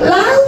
Life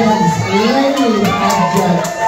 gems, layers of.